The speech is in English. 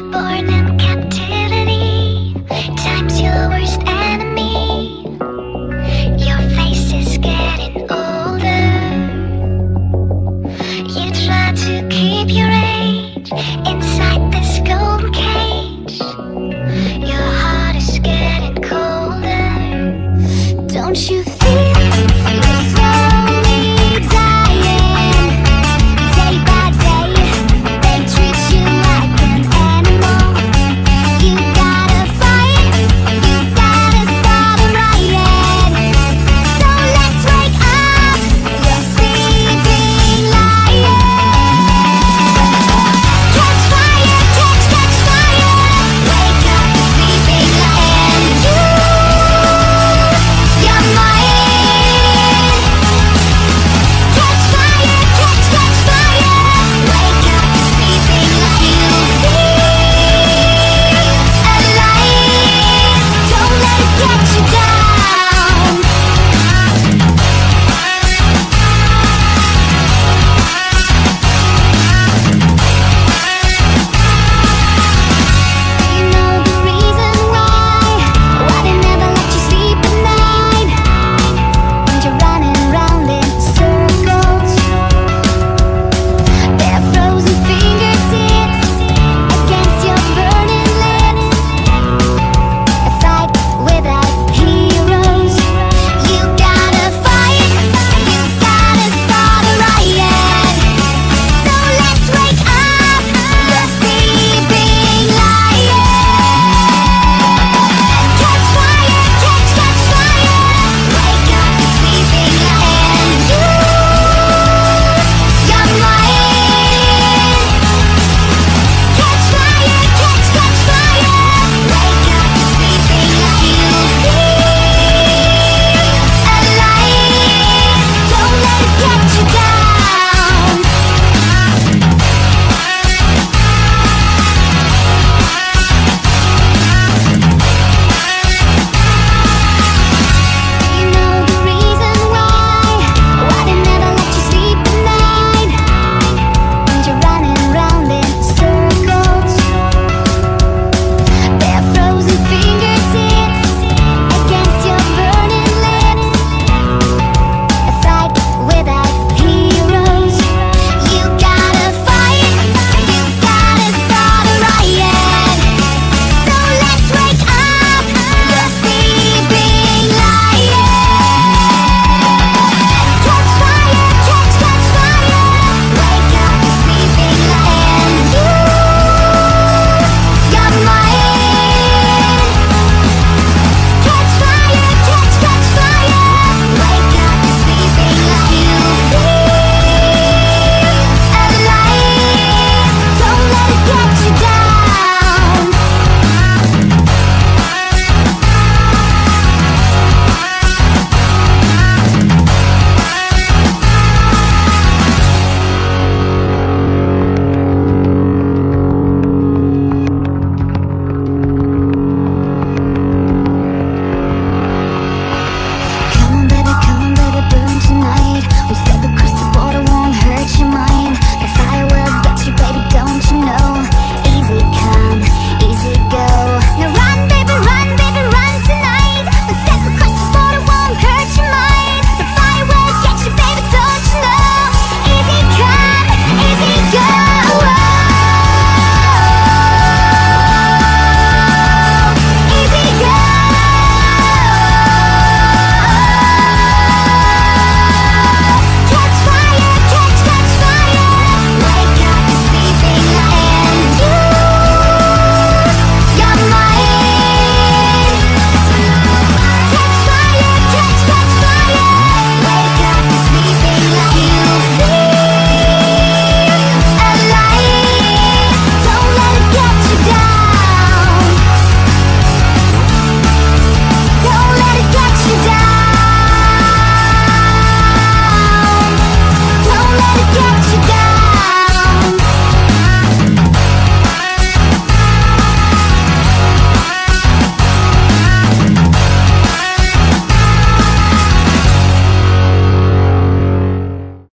Born in Canada.